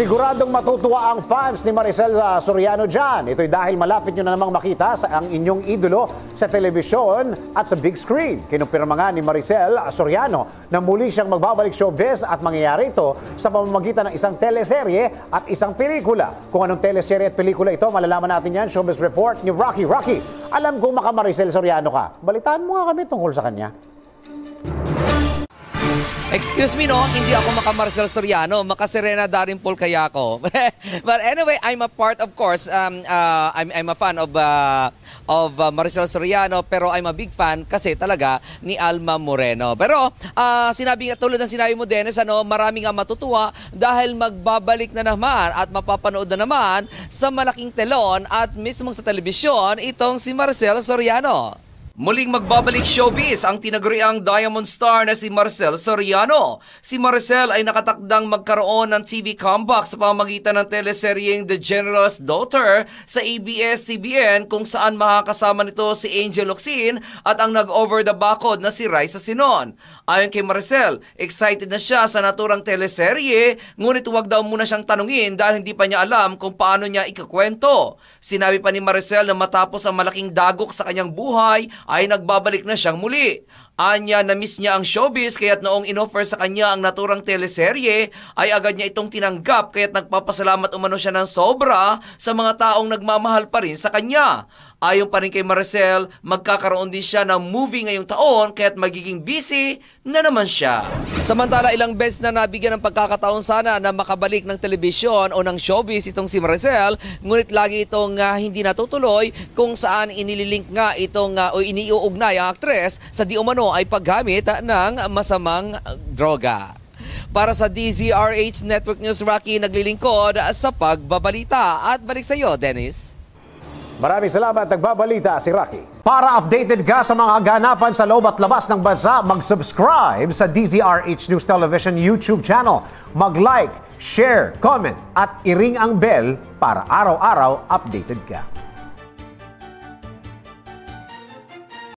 Siguradong matutuwa ang fans ni Maricel ah, Soriano dyan. Ito'y dahil malapit nyo na namang makita sa ang inyong idolo sa telebisyon at sa big screen. Kinumpirma nga ni Maricel Soriano na muli siyang magbabalik showbiz at mangyayari ito sa pamamagitan ng isang teleserye at isang pelikula. Kung anong teleserye at pelikula ito, malalaman natin yan. Showbiz Report ni Rocky. Rocky, alam kong maka Maricel Soriano ka. Balitaan mo nga kami tungkol sa kanya. Excuse me, no? Hindi ako maka Marcel Soriano, maka Serena Darin Paul kaya ako. But anyway, I'm a part, of course, um, uh, I'm, I'm a fan of uh, of uh, Maricel Soriano, pero I'm a big fan kasi talaga ni Alma Moreno. Pero uh, sinabi tulad ng sinabi mo, Dennis, ano, marami nga matutuwa dahil magbabalik na naman at mapapanood na naman sa malaking telon at mismo sa telebisyon itong si Marcel Soriano. Muling magbabalik showbiz ang tinaguriang Diamond Star na si Marcel Soriano. Si Marcel ay nakatakdang magkaroon ng TV comeback sa pamagitan ng teleseryeng The General's Daughter sa ABS-CBN kung saan makakasama nito si Angel Locsin at ang nag-over the backod na si Raisa Sinon. Ayon kay Marcel, excited na siya sa naturang teleserye ngunit huwag daw muna siyang tanungin dahil hindi pa niya alam kung paano niya ikakwento. Sinabi pa ni Marcel na matapos ang malaking dagok sa kanyang buhay ay nagbabalik na siyang muli. Anya na miss niya ang showbiz kaya't noong inoffer sa kanya ang naturang teleserye ay agad niya itong tinanggap kaya't nagpapasalamat umano siya ng sobra sa mga taong nagmamahal pa rin sa kanya. Ayon pa rin kay Maricel, magkakaroon din siya ng movie ngayong taon kaya't magiging busy na naman siya. Samantala ilang beses na nabigyan ng pagkakataon sana na makabalik ng telebisyon o ng showbiz itong si Maricel, ngunit lagi itong uh, hindi natutuloy kung saan inililink nga itong uh, o iniuugnay ang aktres sa di umano ay paggamit ng masamang droga. Para sa DZRH Network News, Rocky naglilingkod sa pagbabalita. At balik sa iyo, Dennis. Maraming salamat. Nagbabalita si Rocky. Para updated ka sa mga ganapan sa loob at labas ng bansa, mag-subscribe sa DZRH News Television YouTube channel. Mag-like, share, comment at iring ang bell para araw-araw updated ka.